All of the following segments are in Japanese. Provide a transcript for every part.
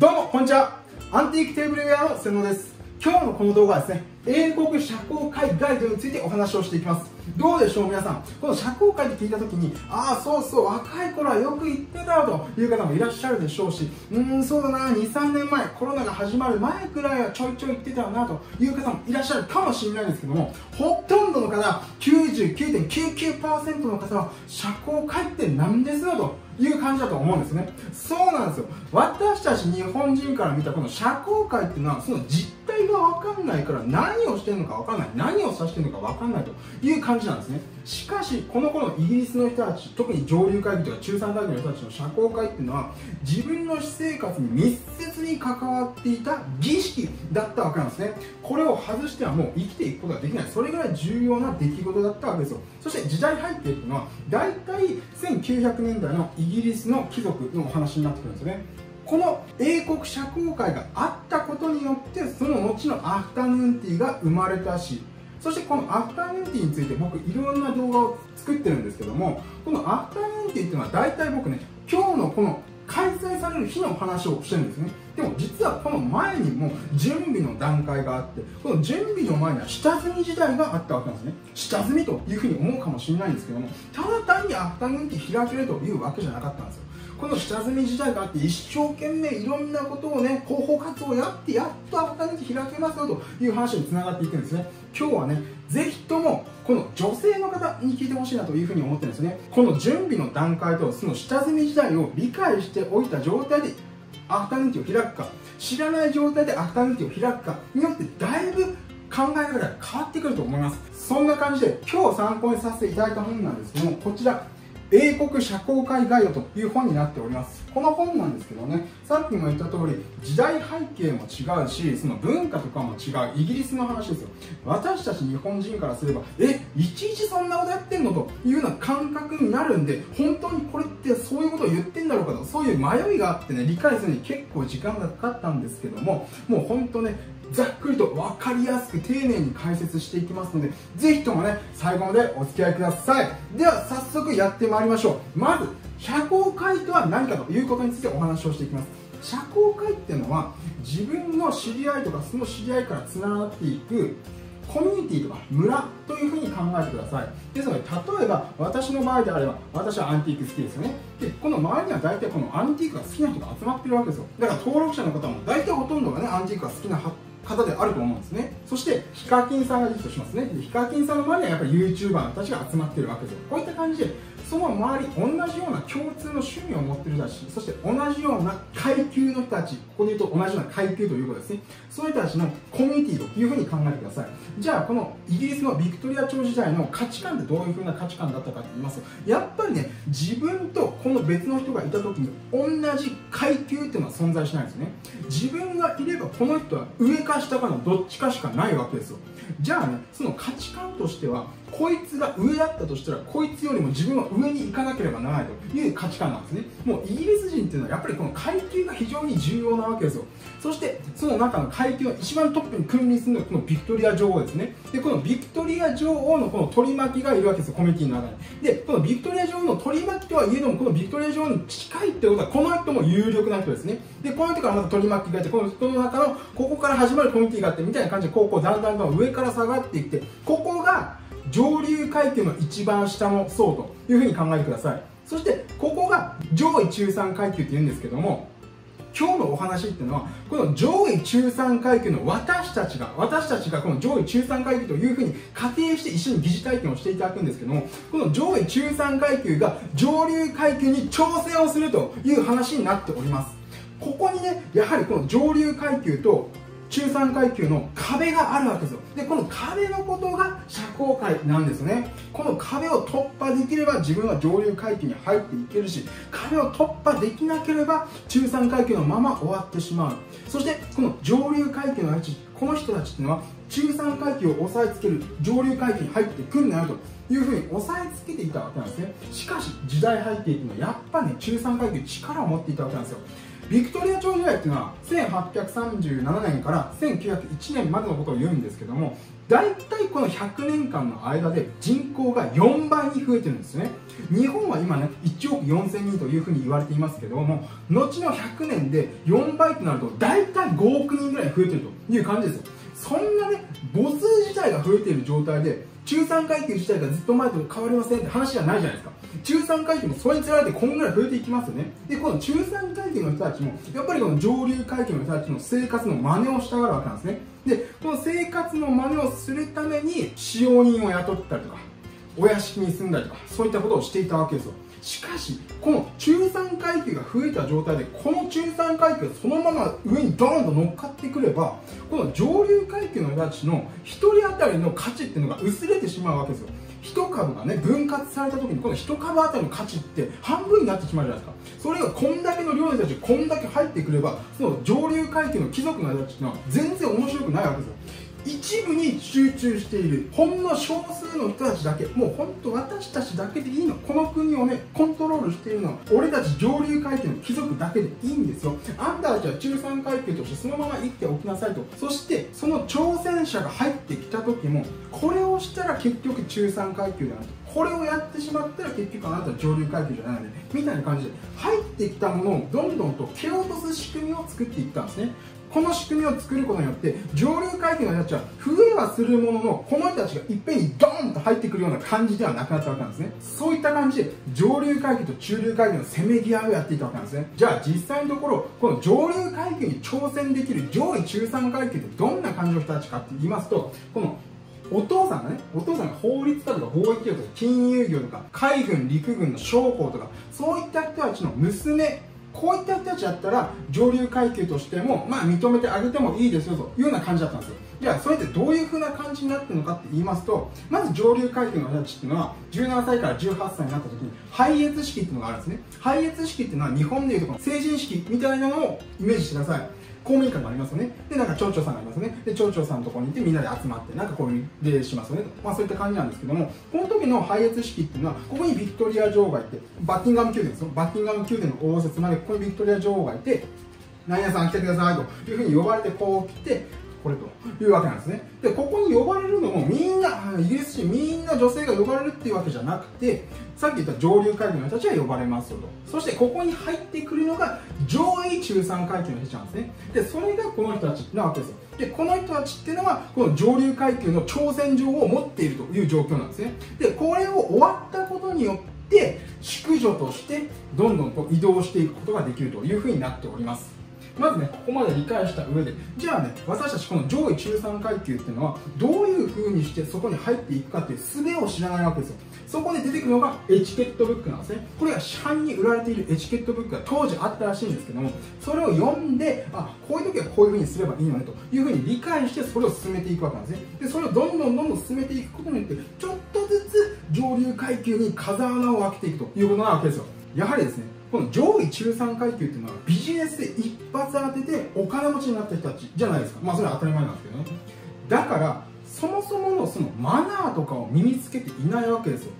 どうもこんにちは。アンティークテーブルウェアの瀬野です。今日のこの動画はですね英国社交界ガイドについてお話をしていきます。どうでしょう皆さん。この社交界って聞いた時にああそうそう若い頃はよく行ってたという方もいらっしゃるでしょうしうーんそうだな23年前コロナが始まる前くらいはちょいちょい行ってたなという方もいらっしゃるかもしれないですけどもほとんどの方99.99%の方は社交界って何ですよという感じだと思うんですね。そうなんですよ。私たち日本人から見たこの社交界っていうのはその実態が分かんないから何をしてるのか分かんない何を指してるのか分かんないという感じなんですね。しかしこの頃イギリスの人たち特に上流階級とか中産階級の人たちの社交界っていうのは自分の私生活に密接に関わっていた儀式だったわけなんですね。これを外してはもう生きていくことができない。それぐらい重要な出来事だったわけですよ。そして時代背景っていうのは大体1900年代のイギリスの貴族のお話になってくるんですよね。この英国社交界があったことによってその後のアフタヌーンティーが生まれたしそしてこのアフタヌーンティーについて僕いろんな動画を作ってるんですけどもこのアフタヌーンティーっていうのは大体僕ね今日のこの開催される日の話をしてるんですね。でも実はこの前にも準備の段階があってこの準備の前には下積み時代があったわけなんですね。下積みというふうに思うかもしれないんですけどもただ単にアフタヌーンティー開けるというわけじゃなかったんですよ。この下積み時代があって一生懸命いろんなことをね広報活動をやってやっとアフタヌーンティー開けますよという話につながっていくんですね。今日はねぜひともこの女性の方に聞いてほしいなというふうに思ってるんですね。この準備の段階とその下積み時代を理解しておいた状態でアフタヌーンティーを開くか知らない状態でアフタヌーンティーを開くかによってだいぶ考え方が変わってくると思います。そんな感じで今日参考にさせていただいた本なんですけどもこちら。英国社交界ガイドという本になっております。この本なんですけどねさっきも言った通り時代背景も違うしその文化とかも違うイギリスの話ですよ。私たち日本人からすればえいちいちそんなことやってんのというような感覚になるんで本当にこれってそういうことを言ってんだろうかとそういう迷いがあってね理解するに結構時間がかかったんですけどももう本当ねざっくりと分かりやすく丁寧に解説していきますのでぜひともね最後までお付き合いください。では早速やってまいりましょう。まず社交界とは何かということについてお話をしていきます。社交界っていうのは自分の知り合いとかその知り合いからつながっていくコミュニティとか村というふうに考えてください。ですので例えば私の場合であれば私はアンティーク好きですよね。でこの周りには大体このアンティークが好きな人が集まってるわけですよ。だから登録者の方も大体ほとんどがねアンティークが好きな方であると思うんですね。そしてヒカキンさんがいるとしますね。でヒカキンさんの周りにはやっぱり YouTuber たちが集まってるわけですよ。こういった感じでその周り同じような共通の趣味を持ってる人たちそして同じような階級の人たちここで言うと同じような階級ということですね。そういう人たちのコミュニティというふうに考えてください。じゃあこのイギリスのビクトリア朝時代の価値観ってどういうふうな価値観だったかと言いますとやっぱりね自分とこの別の人がいた時に同じ階級っていうのは存在しないんですね。自分がいればこの人は上か下かのどっちかしかないわけですよ。じゃあねその価値観としてはこいつが上だったとしたらこいつよりも自分は上に行かなければならないという価値観なんですね。もうイギリス人っていうのはやっぱりこの階級が非常に重要なわけですよ。そしてその中の階級の一番トップに君臨するのがこのビクトリア女王ですね。でこのビクトリア女王のこの取り巻きがいるわけですよ。コミュニティの中に。でこのビクトリア女王の取り巻きとはいえどもこのビクトリア女王に近いってことはこの人も有力な人ですね。でこの人からまた取り巻きがいてこの人の中のここから始まるコミュニティがあってみたいな感じでこうこうだんだんだん上から下がっていってここが上流階級の一番下の層というふうに考えてください。そしてここが上位中産階級って言うんですけども今日のお話っていうのはこの上位中産階級の私たちが私たちがこの上位中産階級というふうに仮定して一緒に疑似体験をしていただくんですけどもこの上位中産階級が上流階級に挑戦をするという話になっております。ここにねやはりこの上流階級と中産階級の壁があるわけですよ。でこの壁のことが社交界なんですよね。この壁を突破できれば自分は上流階級に入っていけるし壁を突破できなければ中産階級のまま終わってしまう。そしてこの上流階級の人この人たちっていうのは中産階級を押さえつける上流階級に入ってくるんだよと。いうふうに押さえつけていたわけなんですね。しかし時代背景っていうのはやっぱね中産階級力を持っていたわけなんですよ。ビクトリア朝時代っていうのは1837年から1901年までのことを言うんですけども大体この100年間の間で人口が4倍に増えてるんですね。日本は今ね1億4000人というふうに言われていますけども後の100年で4倍となると大体5億人ぐらい増えてるという感じですよ。そんなね母数自体が増えている状態で中産階級自体がずっと前と変わりませんって話じゃないじゃないですか。中産階級もそれにつられてこんぐらい増えていきますよね。でこの中産階級の人たちもやっぱりこの上流階級の人たちの生活の真似をしたがるわけなんですね。でこの生活の真似をするために使用人を雇ったりとかお屋敷に住んだりとかそういったことをしていたわけですよ。しかしこの中産階級が増えた状態でこの中産階級がそのまま上にドーンと乗っかってくればこの上流階級の人たちの1人当たりの価値っていうのが薄れてしまうわけですよ1株がね分割された時にこの1株当たりの価値って半分になってしまうじゃないですか。それがこんだけの量の人たちこんだけ入ってくればその上流階級の貴族の人たちっていうのは全然面白くないわけですよ。一部に集中している。ほんの少数の人たちだけ。もう本当私たちだけでいいの。この国をねコントロールしているのは俺たち上流階級の貴族だけでいいんですよ。あんたたちは中産階級としてそのまま生きておきなさいと。そしてその挑戦者が入ってきた時もこれをしたら結局中産階級だなと。これをやってしまったら結局あなたは上流階級じゃないので。みたいな感じで入ってきたものをどんどんと蹴落とす仕組みを作っていったんですね。この仕組みを作ることによって上流階級の人たちは増えはするもののこの人たちがいっぺんにドーンと入ってくるような感じではなくなったわけなんですね。そういった感じで上流階級と中流階級のせめぎ合いをやっていたわけなんですね。じゃあ実際のところこの上流階級に挑戦できる上位中産階級ってどんな感じの人たちかって言いますとこのお父さんがね、お父さんが法律家とか貿易業とか金融業とか海軍陸軍の将校とかそういった人たちの娘こういった人たちだったら上流階級としても、まあ、認めてあげてもいいですよというような感じだったんですよ。じゃあそれってどういう風な感じになってるのかって言いますとまず上流階級の人たちっていうのは17歳から18歳になった時に拝謁式っていうのがあるんですね。拝謁式っていうのは日本でいうと成人式みたいなのをイメージしてください。公民館がありますよね。でなんか町長さんがいますね。で町長さんのところにいてみんなで集まってなんかこういう礼しますよね。まあそういった感じなんですけどもこの時の拝謁式っていうのはここにビクトリア女王がいてバッキンガム宮殿ですよ。バッキンガム宮殿の応接までここにビクトリア女王がいて何屋さん来てくださいというふうに呼ばれてこう来てこれというわけなんですね。でここに呼ばれるのもみんなイギリス人みんな女性が呼ばれるっていうわけじゃなくてさっき言った上流階級の人たちは呼ばれますよと。そしてここに入ってくるのが上位中産階級の人たちなんですね。でそれがこの人たちなわけですよ。でこの人たちっていうのはこの上流階級の挑戦状を持っているという状況なんですね。でこれを終わったことによって淑女としてどんどんと移動していくことができるというふうになっております。まずねここまで理解した上でじゃあね私たちこの上位中産階級っていうのはどういう風にしてそこに入っていくかっていう術を知らないわけですよ。そこで出てくるのがエチケットブックなんですね。これが市販に売られているエチケットブックが当時あったらしいんですけどもそれを読んであこういう時はこういう風にすればいいのねという風に理解してそれを進めていくわけなんですね。でそれをどんどんどんどん進めていくことによってちょっとずつ上流階級に風穴を開けていくということなわけですよ。やはりですねこの上位中産階級っていうのはビジネスで一発当ててお金持ちになった人たちじゃないですか。まあそれは当たり前なんですけどね。だからそもそものそのマナーとかを身につけていないわけですよ。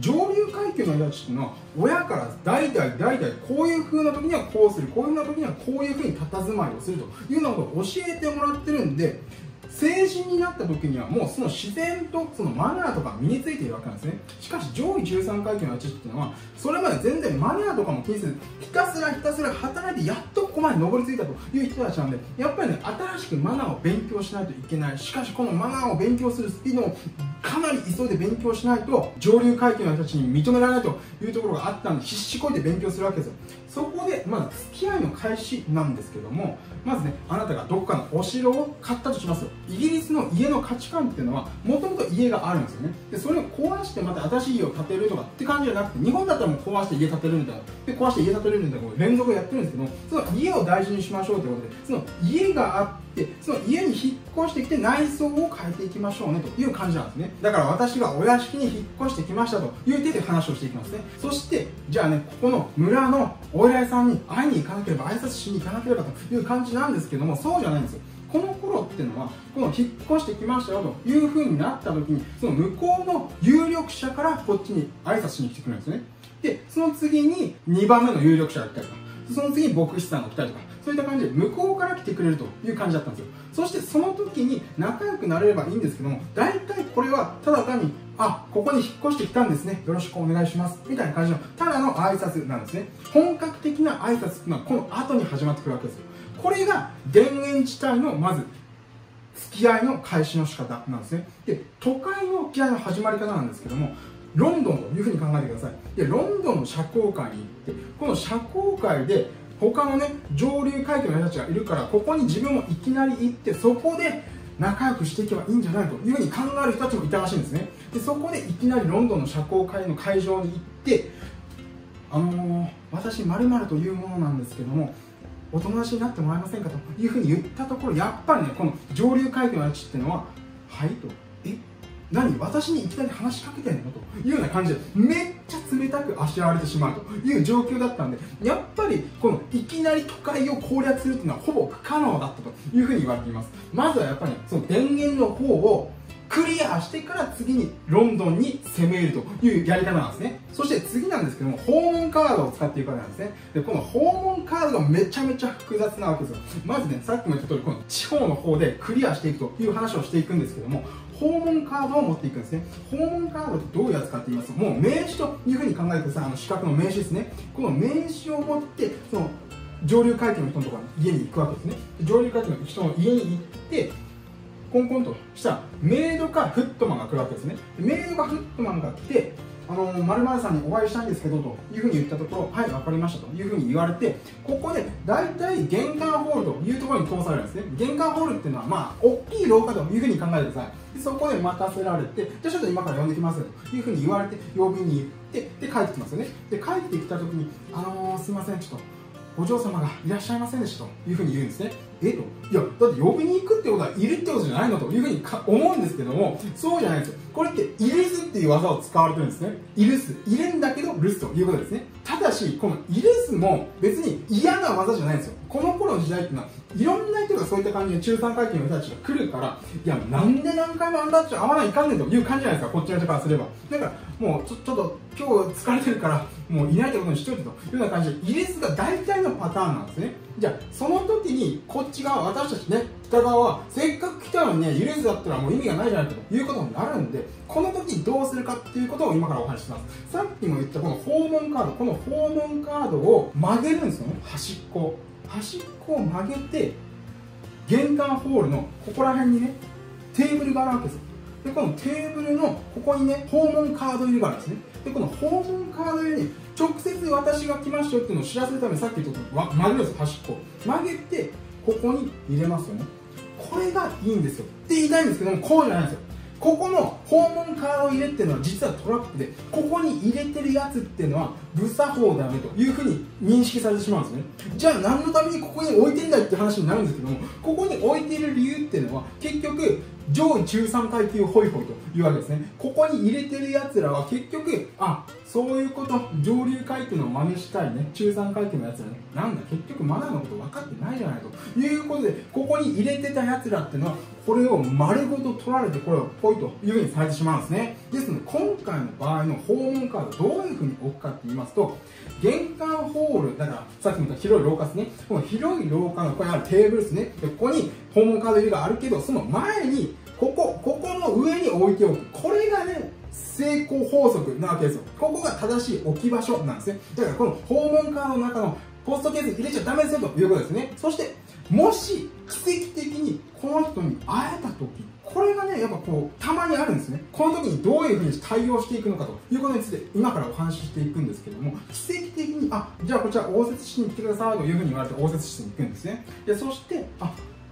上流階級の人たちっていうのは親から代々代々こういう風な時にはこうする。こういう風な時にはこういう風に佇まいをするというようなことを教えてもらってるんで成人になった時にはもうその自然とそのマナーとか身についているわけなんですね。しかし上位13階級の知識っていうのはそれまで全然マナーとかも気にせずひたすらひたすら働いてやっとここまで上り詰いたという人たちなんでやっぱりね新しくマナーを勉強しないといけない。しかしこのマナーを勉強するスピードをかなり急いで勉強しないと上流階級の人たちに認められないというところがあったんで必死こいて勉強するわけですよ。そこでまず付き合いの開始なんですけどもまずねあなたがどっかのお城を買ったとしますよ。イギリスの家の価値観っていうのはもともと家があるんですよね。でそれを壊してまた新しい家を建てるとかって感じじゃなくて日本だったらもう壊して家建てるみたいなで壊して家建てるみたいな連続やってるんですけどその家を大事にしましょうということでその家があってその家に引っ越してきて内装を変えていきましょうねという感じなんですね。だから私がお屋敷に引っ越してきましたという手で話をしていきますね。そしてじゃあねここの村のお偉いさんに会いに行かなければ挨拶しに行かなければという感じなんですけどもそうじゃないんですよ。この頃っていうのはこの引っ越してきましたよという風になった時にその向こうの有力者からこっちに挨拶しに来てくれるんですね。でその次に2番目の有力者が来たりとかその次に牧師さんが来たりとかそういった感じで向こうから来てくれるという感じだったんですよ。そしてその時に仲良くなれればいいんですけども大体これはただ単にあここに引っ越してきたんですね。よろしくお願いします。みたいな感じのただの挨拶なんですね。本格的な挨拶っていうのはこの後に始まってくるわけですよ。これが田園地帯のまず付き合いの開始の仕方なんですね。で都会の付き合いの始まり方なんですけどもロンドンというふうに考えてください。でロンドンの社交界に行ってこの社交界で他のね上流階級の人たちがいるからここに自分もいきなり行ってそこで仲良くしていけばいいんじゃないというふうに考える人たちもいたらしいんですね。でそこでいきなりロンドンの社交界の会場に行ってあのー、私まるというものなんですけどもお友達になってもらえませんかというふうに言ったところやっぱりねこの上流階級の人っていうのははいと。え何？私にいきなり話しかけてんのと。いうような感じでめっちゃ冷たくあしらわれてしまうという状況だったんでやっぱりこのいきなり都会を攻略するっていうのはほぼ不可能だったというふうに言われています。まずはやっぱりその電源の方をクリアしてから次にロンドンに攻めるというやり方なんですね。そして次なんですけども訪問カードを使っていくわけなんですね。でこの訪問カードがめちゃめちゃ複雑なわけですよ。まずねさっきも言った通りこの地方の方でクリアしていくという話をしていくんですけども訪問カードを持っていくんですね。訪問カードってどういうやつかって言いますともう名刺というふうに考えてください。あの資格の名刺ですね。この名刺を持ってその上流階級の人のところに家に行くわけですね。上流階級の人の家に行ってコンコンとしたらメイドかフットマンが来るわけですね。メイドかフットマンが来てあのー、〇〇さんにお会いしたいんですけどというふうに言ったところはい分かりましたというふうに言われてここで大体玄関ホールというところに通されるんですね。玄関ホールっていうのはまあ大きい廊下というふうに考えてください。そこで待たせられてじゃあちょっと今から呼んできますよというふうに言われて呼びに行ってで帰ってきますよね。で帰ってきた時にあのー、すいませんちょっとお嬢様がいらっしゃいませんでしたというふうに言うんですね。え？といやだって呼びに行くってことはいるってことじゃないのというふうに思うんですけどもそうじゃないんですよ。これって入れずっていう技を使われてるんですね。イルス入れんだけど留守ということですね。ただしこの入れすも別に嫌な技じゃないんですよ。この頃の時代っていうのはいろんな人がそういった感じで中産階級の人たちが来るからいやなんで何回もあんたっち会わないかんねんという感じじゃないですかこっちの人からすればだからもうちょちょっと今日疲れてるからもういないってことにしといてというような感じでイレスが大体のパターンなんですね。じゃあその時にこっち側私たちね北側はせっかく来たのにねイレスだったらもう意味がないじゃないかということになるんでこの時どうするかっていうことを今からお話しします。さっきも言ったこの訪問カードこの訪問カードを曲げるんですよね。端っこ。端っこを曲げて玄関ホールのここら辺にねテーブルがあるわけですよ。でこのテーブルのここにね訪問カード入れがあるんですね。でこの訪問カード入れに直接私が来ましたよっていうのを知らせるためにさっき言った曲げるんです端っこ。曲げてここに入れますよね。これがいいんですよ。って言いたいんですけどもこうじゃないんですよ。ここの訪問カード入れっていうのは実はトラップでここに入れてるやつっていうのは無作法だねというふうに認識されてしまうんですね。じゃあ何のためにここに置いてんだって話になるんですけどもここに置いてる理由っていうのは結局上位中産階級ホイホイというわけですね。ここに入れてるやつらは結局あそういうこと上流階級の真似したいね。中産階級のやつらね。なんだ結局マナーのこと分かってないじゃないと。いうことでここに入れてたやつらっていうのはこれを丸ごと取られてこれをポイというふうにされてしまうんですね。ですので今回の場合の訪問カードどういうふうに置くかって言いますと玄関ホールだからさっきも言った広い廊下ですね。この広い廊下のここにあるテーブルですね。でここに訪問カード入れがあるけどその前にここここの上に置いておく。これがね成功法則なわけですよ。ここが正しい置き場所なんですね。だからこの訪問カードの中のポストケースに入れちゃダメですよということですね。そしてもし奇跡的にこの人に会えた時これがねやっぱこうたまにあるんですね。この時にどういうふうに対応していくのかということについて今からお話ししていくんですけども奇跡的にあじゃあこちら応接室に行ってくださいというふうに言われて応接室に行くんですね。でそしてあ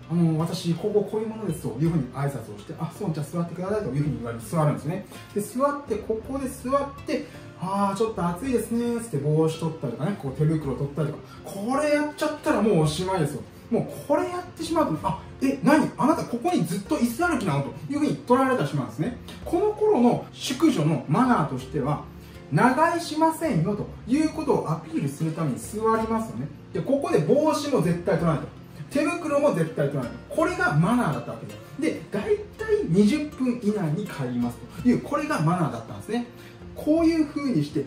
あの私こここういうものですというふうに挨拶をしてあそうじゃあ座ってくださいというふうに言われて座るんですね。で座ってここで座ってああちょっと暑いですねって帽子取ったりとかねこう手袋取ったりとかこれやっちゃったらもうおしまいですよ。もうこれやってしまうとあえ何？あなたここにずっと椅子歩きなのというふうに捉えられてしまうんですね。この頃の淑女のマナーとしては長居しませんよということをアピールするために座りますよね。でここで帽子も絶対取らないと。手袋も絶対取らないと。これがマナーだったわけです。で大体20分以内に帰りますというこれがマナーだったんですね。こういう風にして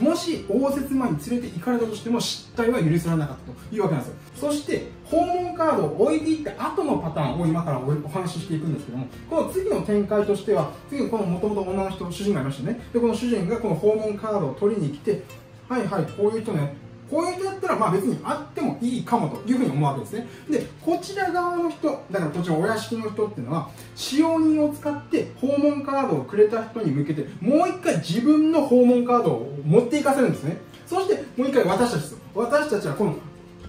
もし応接間に連れて行かれたとしても失態は許されなかったというわけなんですよ。そして訪問カードを置いていった後のパターンを今からお話ししていくんですけどもこの次の展開としては次このもともと女の人主人がいましたね。でこの主人がこの訪問カードを取りに来てはいはいこういう人ねこういう人だったらまあ別にあってもいいかもというふうに思うわけですね。でこちら側の人だからこちらお屋敷の人っていうのは使用人を使って訪問カードをくれた人に向けてもう一回自分の訪問カードを持っていかせるんですね。そしてもう一回私たちと私たちはこの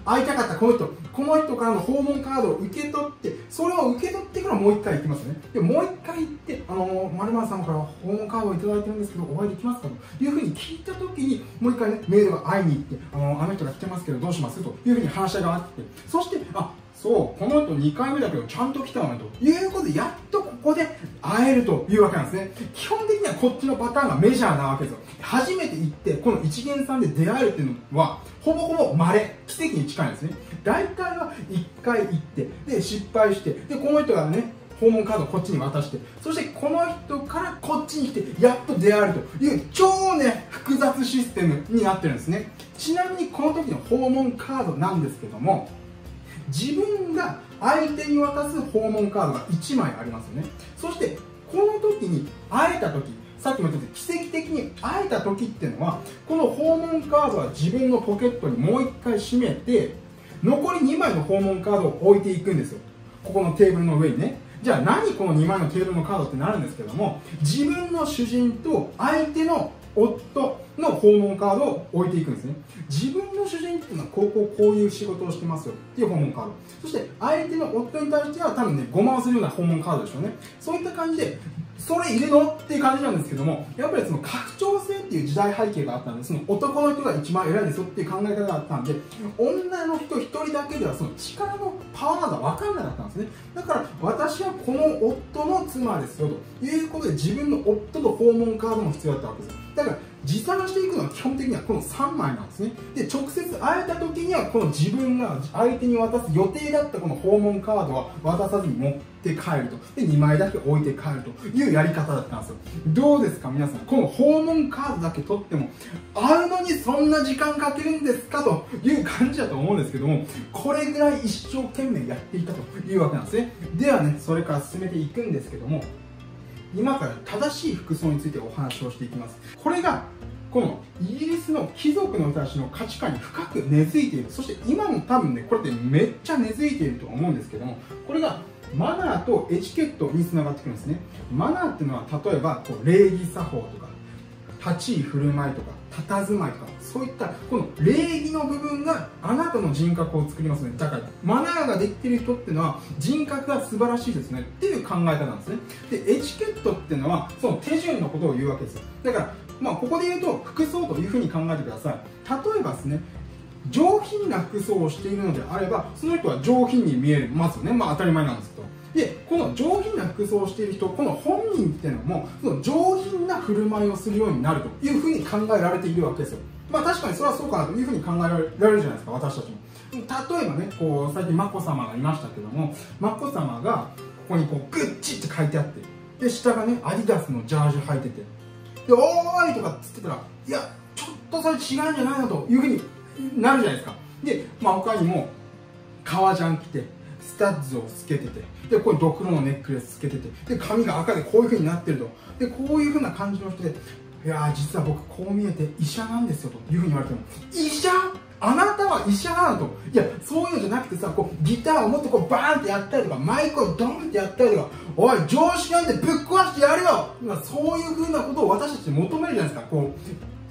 会いたかったこの人この人からの訪問カードを受け取ってそれを受け取ってからもう一回行きますね。でもう一回行ってあのまるさんから訪問カードをいただいてるんですけどお会いできますかというふうに聞いた時にもう一回ねメールが会いに行ってあのあの人が来てますけどどうします？というふうに話し合いがあってそしてあそうこの人2回目だけどちゃんと来たわねということでやっとここで会えるというわけなんですね。基本的にはこっちのパターンがメジャーなわけですよ。初めて行ってこの一元さんで出会えるっていうのはほぼほぼ稀奇跡に近いんですね。大体は1回行ってで失敗してでこの人がね訪問カードをこっちに渡してそしてこの人からこっちに来てやっと出会えるという超ね複雑システムになってるんですね。ちなみにこの時の訪問カードなんですけども自分が相手に渡す訪問カードが1枚ありますよね。そしてこの時に会えた時さっきも言ったように奇跡的に会えた時っていうのはこの訪問カードは自分のポケットにもう1回閉めて残り2枚の訪問カードを置いていくんですよ。ここのテーブルの上にね。じゃあ何この2枚のテーブルのカードってなるんですけども自分の主人と相手の夫の訪問カードを置いていくんですね。自分の主人っていうのはこうこうこういう仕事をしてますよっていう訪問カード。そして相手の夫に対しては多分ねごまをするような訪問カードでしょうね。そういった感じでそれ入れろっていう感じなんですけどもやっぱりその拡張性っていう時代背景があったんでその男の人が一番偉いですよっていう考え方があったんで女の人1人だけではその力のパワーが分かんなかったんですね。だから私はこの夫の妻ですよということで自分の夫と訪問カードも必要だったわけです。だから持参していくのは基本的にはこの3枚なんですね。で直接会えた時にはこの自分が相手に渡す予定だったこの訪問カードは渡さずに持って帰ると。で2枚だけ置いて帰るというやり方だったんですよ。どうですか皆さん。この訪問カードだけ取っても会うのにそんな時間かけるんですかという感じだと思うんですけどもこれぐらい一生懸命やっていたというわけなんですね。ではねそれから進めていくんですけども今から正しい服装についてお話をしていきます。これがこのイギリスの貴族の人たちの価値観に深く根付いている。そして今も多分ねこれってめっちゃ根付いていると思うんですけどもこれがマナーとエチケットにつながってくるんですね。マナーっていうのは例えばこう礼儀作法とか立ち居振る舞いとか佇まいとかそういったこの礼儀の部分があなたの人格を作りますね。だからマナーができてる人っていうのは人格が素晴らしいですね。っていう考え方なんですね。でエチケットっていうのはその手順のことを言うわけですよ。だからまあここで言うと服装というふうに考えてください。例えばですね上品な服装をしているのであればその人は上品に見えますよね。まあ当たり前なんですけど。でこの上品な服装をしている人この本人っていうのもその上品な振る舞いをするようになるというふうに考えられているわけですよ。まあ確かにそれはそうかなというふうに考えられるじゃないですか私たちも。例えばねこう最近眞子さまがいましたけども眞子さまがここにこうグッチって書いてあってで下がねアディダスのジャージ履いててで「おーい!」とかっつってたら「いやちょっとそれ違うんじゃないの?」というふうになるじゃないですかで、まあ、他にも革ジャン着てスタッズをつけててでこれドクロのネックレスつけててで髪が赤でこういうふうになってるとでこういうふうな感じの人でいや実は僕こう見えて医者なんですよというふうに言われても医者？あなたは医者なのといやそういうのじゃなくてさこうギターをもっとこうバーンってやったりとかマイクをドンってやったりとかおい常識なんてぶっ壊してやるよ。そういうふうなことを私たち求めるじゃないですか。こ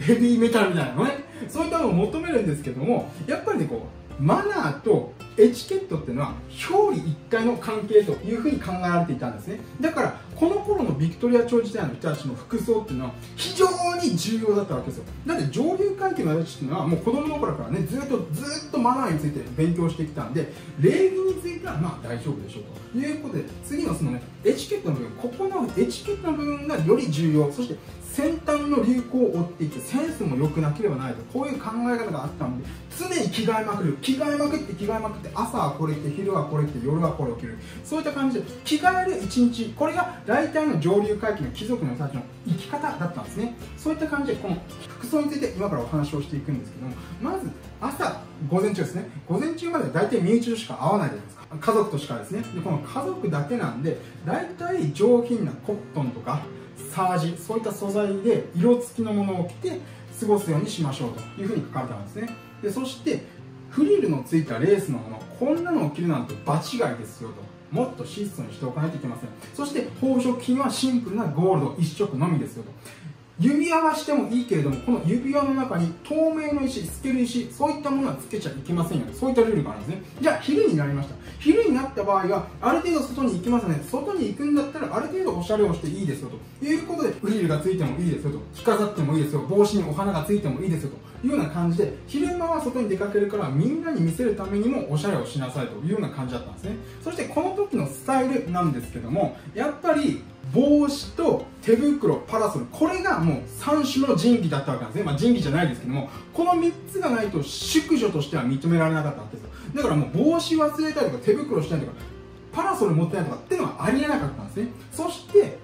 うヘビーメタルみたいなのね。そういったのを求めるんですけどもやっぱりねこうマナーとエチケットっていうのは表裏一体の関係というふうに考えられていたんですね。だからこの頃のビクトリア朝時代の人たちの服装っていうのは非常に重要だったわけですよ。だって上流階級の人たちっていうのはもう子供の頃からねずっとずっとマナーについて勉強してきたんで礼儀についてはまあ大丈夫でしょうということで次のそのねエチケットの部分ここのエチケットの部分がより重要。そして先端の流行を追っていてセンスも良くなければないとこういう考え方があったので常に着替えまくる。着替えまくって着替えまくって朝はこれ着て昼はこれ着て夜はこれを着る。そういった感じで着替える一日これが大体の上流階級の貴族の人たちの生き方だったんですね。そういった感じでこの服装について今からお話をしていくんですけどもまず朝午前中ですね。午前中まで大体身内としか会わないじゃないですか。家族としかですね。でこの家族だけなんで大体上品なコットンとかサージそういった素材で色付きのものを着て過ごすようにしましょうというふうに書かれてあるんですね。でそしてフリルのついたレースのものこんなのを着るなんて場違いですよと。もっと質素にしておかないといけません。そして宝飾品はシンプルなゴールド1色のみですよと。指輪はしてもいいけれどもこの指輪の中に透明の石透ける石そういったものはつけちゃいけませんよそういったルールがあるんですね。じゃあ昼になりました。昼になった場合はある程度外に行きますね外に行くんだったらある程度おしゃれをしていいですよと。いうことでフリルがついてもいいですよと。着飾ってもいいですよ。帽子にお花がついてもいいですよと。いうような感じで昼間は外に出かけるからみんなに見せるためにもおしゃれをしなさいというような感じだったんです。ねそしてこの時のスタイルなんですけどもやっぱり帽子と手袋パラソルこれがもう3種の神器だったわけなんですね。まあ神器じゃないですけどもこの3つがないと淑女としては認められなかったわけですよ。だからもう帽子忘れたりとか手袋したりとかパラソル持ってないとかっていうのはありえなかったんですね。そして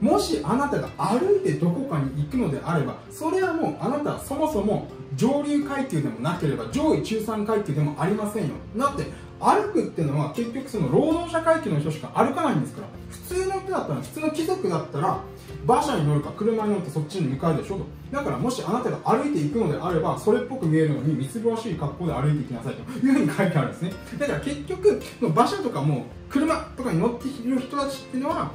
もしあなたが歩いてどこかに行くのであればそれはもうあなたはそもそも上流階級でもなければ上位中産階級でもありませんよ。だって歩くっていうのは結局その労働者階級の人しか歩かないんですから普通の人だったら普通の貴族だったら馬車に乗るか車に乗ってそっちに向かうでしょと。だからもしあなたが歩いていくのであればそれっぽく見えるのにみすぼらしい格好で歩いていきなさいと。いうふうに書いてあるんですね。だから結局馬車とかも車とかに乗っている人たちっていうのは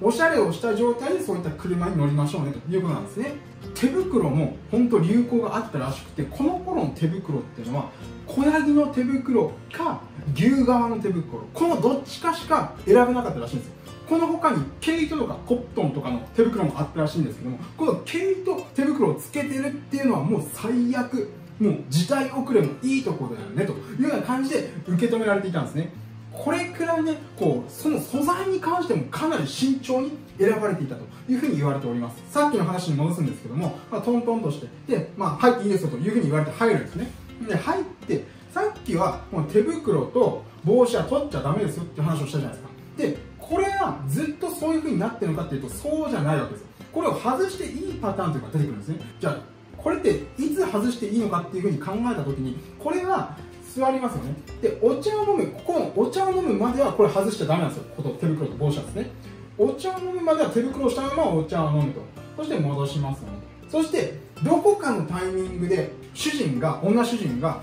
おしゃれをした状態でそういった車に乗りましょうねということなんですね。手袋も本当流行があったらしくてこの頃の手袋っていうのは子ヤギの手袋か牛革の手袋このどっちかしか選べなかったらしいんですよ。この他に毛糸とかコットンとかの手袋もあったらしいんですけどもこの毛糸手袋をつけてるっていうのはもう最悪もう時代遅れのいいところだよねというような感じで受け止められていたんですね。これくらいねこうその素材に関してもかなり慎重に選ばれていたというふうに言われております。さっきの話に戻すんですけども、まあ、トントンとしてで、まあ、入っていいですよというふうに言われて入るんですね。で入ってさっきはこの手袋と帽子は取っちゃダメですよって話をしたじゃないですか。でこれはずっとそういうふうになってるのかっていうとそうじゃないわけです。これを外していいパターンというのが出てくるんですね。じゃあこれっていつ外していいのかっていうふうに考えた時にこれは座りますよね。でお茶を飲むここのお茶を飲むまではこれ外しちゃダメなんですよ。この手袋と帽子はですね。お茶を飲むまでは手袋をしたままお茶を飲むと。そして戻しますよね。そしてどこかのタイミングで主人が女主人が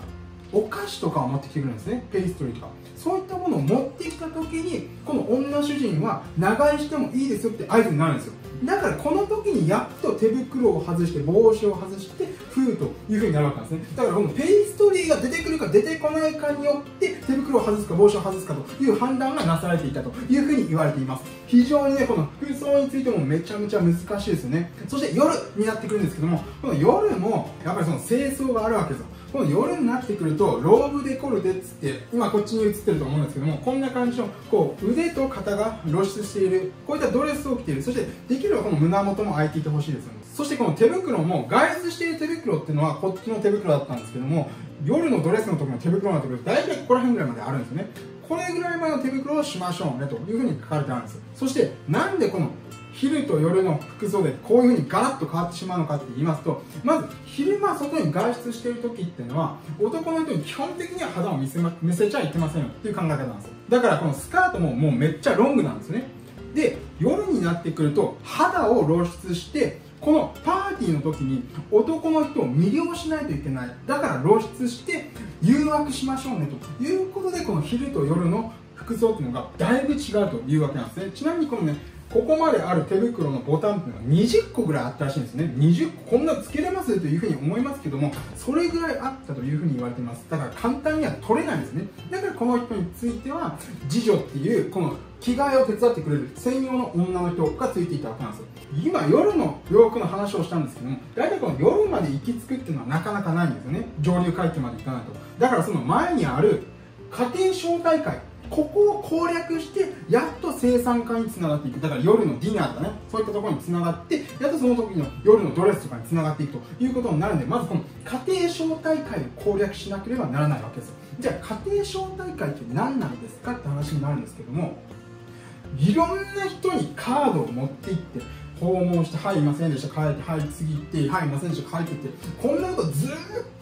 お菓子とかを持ってきてくるんですね。ペイストリーとか。そういったものを持ってきた時にこの女主人は長居してもいいですよって合図になるんですよ。だからこの時にやっと手袋を外して帽子を外して風という風になるわけなんですね。だからこのペイストリーが出てくるか出てこないかによって手袋を外すか帽子を外すかという判断がなされていたという風に言われています。非常にねこの服装についてもめちゃめちゃ難しいですよね。そして夜になってくるんですけどもこの夜もやっぱりその清掃があるわけですよ。この夜になってくるとローブデコルテっつって今こっちに映ってると思うんですけどもこんな感じのこう腕と肩が露出している。こういったドレスを着ている。そしてできればこの胸元も開いていてほしいですよね。そしてこの手袋も外出している手袋っていうのはこっちの手袋だったんですけども夜のドレスの時の手袋になってくると大体ここら辺ぐらいまであるんですね。これぐらいまでの手袋をしましょうねというふうに書かれてあるんですそしてなんでこの昼と夜の服装でこういう風にガラッと変わってしまうのかって言いますとまず昼間外に外出している時っていうのは男の人に基本的には肌を見せ,、ま、見せちゃいけませんよっていう考え方なんですよ。だからこのスカートももうめっちゃロングなんですね。で夜になってくると肌を露出してこのパーティーの時に男の人を魅了しないといけない。だから露出して誘惑しましょうねと。いうことでこの昼と夜の服装っていうのがだいぶ違うというわけなんですね。ちなみにこのねここまである手袋のボタンっていうのが20個ぐらいあったらしいんですね。20個こんなつけれますというふうに思いますけどもそれぐらいあったというふうに言われてます。だから簡単には取れないんですね。だからこの人については次女っていうこの着替えを手伝ってくれる専用の女の人がついていたわけなんですよ。今夜の洋服の話をしたんですけども大体この夜まで行き着くっていうのはなかなかないんですよね。上流階級まで行かないと。だからその前にある家庭招待会ここを攻略してやっと生産化につながっていく。だから夜のディナーとかねそういったところにつながってやっとその時の夜のドレスとかにつながっていくということになるんでまずこの家庭招待会を攻略しなければならないわけですじゃあ家庭招待会って何なんですかって話になるんですけどもいろんな人にカードを持っていって訪問して「はいいませんでした」帰って「はい次行って」「はいいませんでした」帰ってってこんなことずっ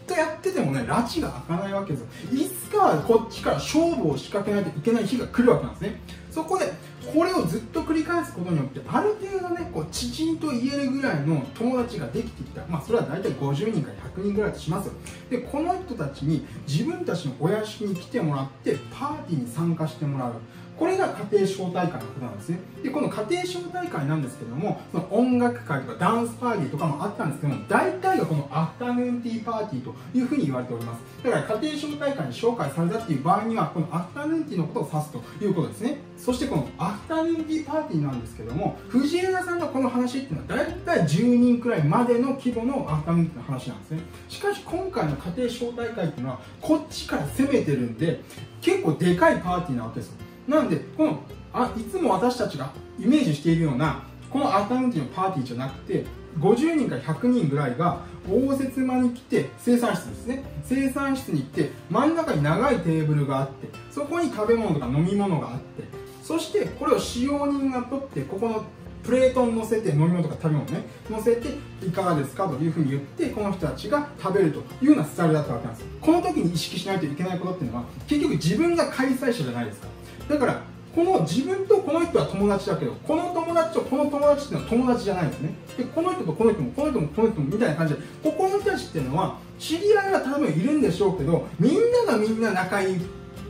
とやっててもね拉致が開かないわけですよ。いつかはこっちから勝負を仕掛けないといけない日が来るわけなんですね。そこでこれをずっと繰り返すことによってある程度ねこう知人と言えるぐらいの友達ができてきた。まあそれは大体50人から100人ぐらいとしますよ。でこの人たちに自分たちのお屋敷に来てもらってパーティーに参加してもらう。これが家庭招待会のことなんですね。でこの家庭招待会なんですけどもその音楽会とかダンスパーティーとかもあったんですけども大体がこのアフタヌーンティーパーティーというふうに言われております。だから家庭招待会に紹介されたっていう場合にはこのアフタヌーンティーのことを指すということですね。そしてこのアフタヌーンティーパーティーなんですけども藤枝さんのこの話っていうのは大体10人くらいまでの規模のアフタヌーンティーの話なんですね。しかし今回の家庭招待会っていうのはこっちから攻めてるんで結構でかいパーティーなわけですよ。なんでこのあいつも私たちがイメージしているようなこのアフタヌーンティのパーティーじゃなくて50人から100人ぐらいが応接間に来て生産室ですね。生産室に行って真ん中に長いテーブルがあってそこに食べ物とか飲み物があってそしてこれを使用人が取ってここのプレートに乗せて飲み物とか食べ物ね乗せていかがですかというふうに言ってこの人たちが食べるというようなスタイルだったわけなんですこの時に意識しないといけないことっていうのは結局自分が開催者じゃないですか。だからこの自分とこの人は友達だけどこの友達とこの友達っていうのは友達じゃないんですね。でこの人とこの人もこの人もこの人もみたいな感じでここの人たちっていうのは知り合いは多分いるんでしょうけどみんながみんな仲いいっ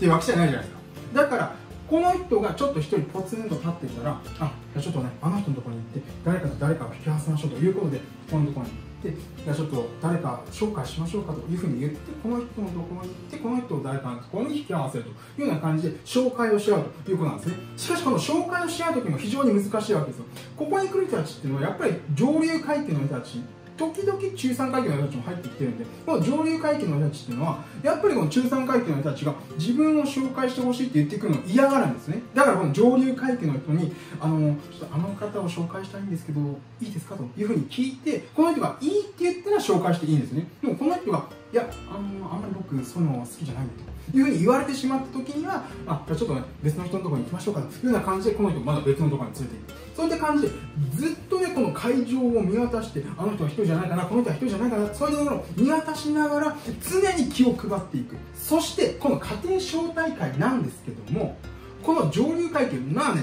てわけじゃないじゃないですか。だからこの人がちょっと一人ポツンと立っていたらあじゃちょっとねあの人のところに行って誰かと誰かを引き合わせましょうということでここのところにじゃあちょっと誰か紹介しましょうかというふうに言ってこの人のところに行ってこの人を誰かのところに引き合わせるというような感じで紹介をし合うということなんですね。しかしこの紹介をし合う時も非常に難しいわけですよ。ここに来る人たちっていうのはやっぱり上流階級の人たち時々中産階級の人たちも入ってきてるんでこの上流階級の人たちっていうのはやっぱりこの中産階級の人たちが自分を紹介してほしいって言ってくるのを嫌がるんですね。だからこの上流階級の人にあのちょっとあの方を紹介したいんですけどいいですかというふうに聞いてこの人がいいって言ったら紹介していいんですね。でもこの人がいやあのあんまり僕そういうの好きじゃないと。いうふうに言われてしまった時にはあじゃあちょっとね別の人のところに行きましょうかというような感じでこの人まだ別のところに連れて行く。そういった感じでずっとねこの会場を見渡してあの人は人じゃないかなこの人は人じゃないかなそういうところを見渡しながら常に気を配っていく。そしてこの家庭招待会なんですけどもこの上流階級まあね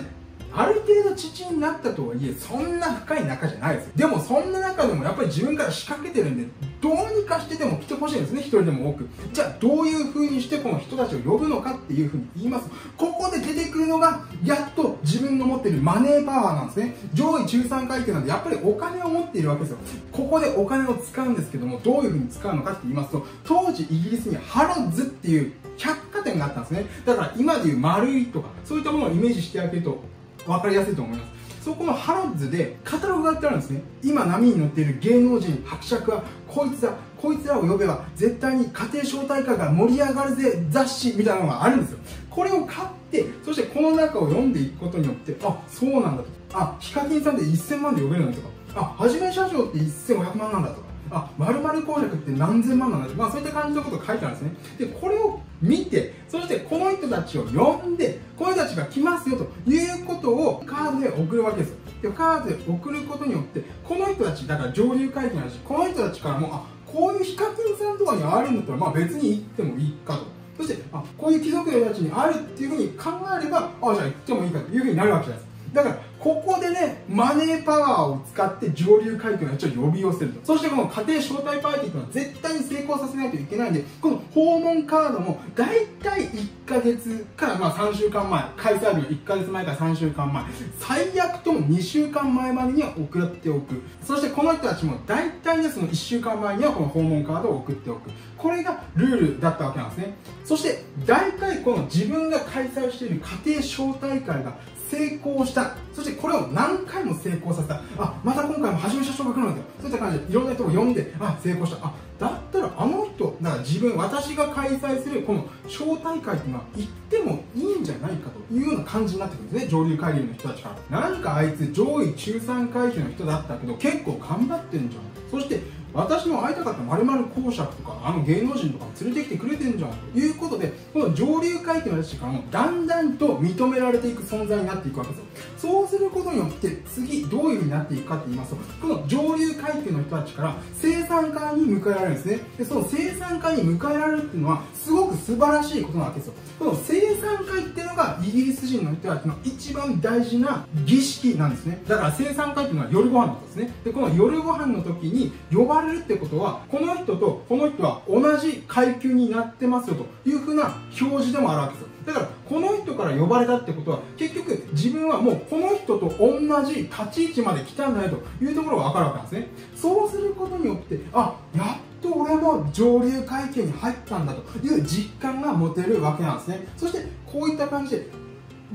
ある程度父になったとはいえそんな深い仲じゃないです。よでもそんな中でもやっぱり自分から仕掛けてるんでどうにかしてでも来てほしいんですね一人でも多く。じゃあどういう風にしてこの人たちを呼ぶのかっていう風に言います。とここで出てくるのがやっと自分の持っているマネーパワーなんですね。上位中産階級なんでやっぱりお金を持っているわけですよ。ここでお金を使うんですけどもどういう風に使うのかって言いますと当時イギリスにハロッズっていう百貨店があったんですね。だから今でいう丸いとかそういったものをイメージしてあげると分かりやすいと思います。そこのハロッズでカタログが売ってあるんですね。今波に乗っている芸能人伯爵はこいつだこいつらを呼べば絶対に家庭招待会が盛り上がるぜ雑誌みたいなのがあるんですよ。これを買ってそしてこの中を読んでいくことによってあそうなんだと。あヒカキンさんで1000万で呼べるのとか。あはじめ社長って1500万なんだとか。あ、まる工作って何千万なんだって、まあそういった感じのことが書いてあるんですね。で、これを見て、そしてこの人たちを呼んで、この人たちが来ますよということをカードで送るわけです。で、カードで送ることによって、この人たち、だから上流階級の話、この人たちからも、あ、こういうヒカキンさんとかにあるんだったら、まあ別に行ってもいいかと。そして、あ、こういう貴族の人たちにあるっていうふうに考えれば、あ、じゃあ行ってもいいかというふうになるわけじゃないですか。だからここでねマネーパワーを使って上流階級の人を呼び寄せると。そしてこの家庭招待パーティーというのは絶対に成功させないといけないんでこの訪問カードも大体1ヶ月からまあ3週間前開催日の1ヶ月前から3週間前最悪とも2週間前までには送っておく。そしてこの人たちも大体ねその1週間前にはこの訪問カードを送っておく。これがルールだったわけなんですね。そして大体この自分が開催している家庭招待会が成功した。そしてこれを何回も成功させた。あまた今回もはじめ社長が来るんだ。よそういった感じでいろんな人を呼んであ成功した。あだったらあの人だから自分私が開催するこの招待会っていうのは行ってもいいんじゃないかというような感じになってくるんですね。上流階級の人たちから。何かあいつ上位中産階級の人だったけど結構頑張ってるんじゃん。そして私も会いたかった〇〇公爵とかあの芸能人とか連れてきてくれてんじゃんということでこの上流階級の人たちからもだんだんと認められていく存在になっていくわけですよ。そうすることによって次どういう風になっていくかって言いますとこの上流階級の人たちから生産会に迎えられるんですね。でその生産会に迎えられるっていうのはすごく素晴らしいことなわけですよ。この生産会っていうのがイギリス人の人たちの一番大事な儀式なんですね。だから生産会っていうのは夜ご飯のことですね。でこの夜ご飯の時に呼ばれるってことはこの人とこの人は同じ階級になってますよというふうな表示でもあるわけですだからこの人から呼ばれたってことは結局自分はもうこの人と同じ立ち位置まで来たんだよというところが分かるわけなんですね。そうすることによってあやっと俺も上流階級に入ったんだという実感が持てるわけなんですね。そしてこういった感じで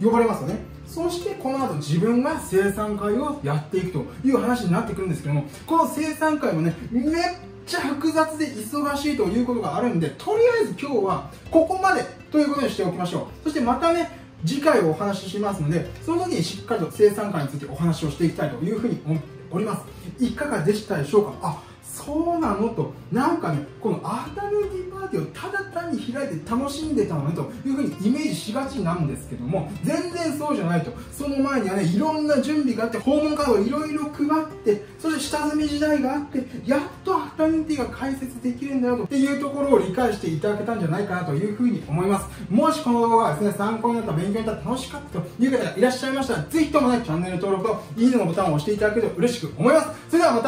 呼ばれますよね。そしてこの後自分が生産会をやっていくという話になってくるんですけどもこの生産会もねめっちゃ複雑で忙しいということがあるんでとりあえず今日はここまでということにしておきましょう。そしてまたね次回お話ししますのでその時にしっかりと生産会についてお話をしていきたいというふうに思っております。いかがでしたでしょうか？あそうなのとなんかねこのアフタヌーンティーパーティーをただ単に開いて楽しんでたのねというふうにイメージしがちなんですけども全然そうじゃないと。その前にはねいろんな準備があって訪問カードをいろいろ配ってそして下積み時代があってやっとアフタヌーンティーが解説できるんだよと。っていうところを理解していただけたんじゃないかなというふうに思います。もしこの動画がですね参考になった勉強になった楽しかったという方がいらっしゃいましたらぜひともねチャンネル登録といいねのボタンを押していただけると嬉しく思います。それではまた。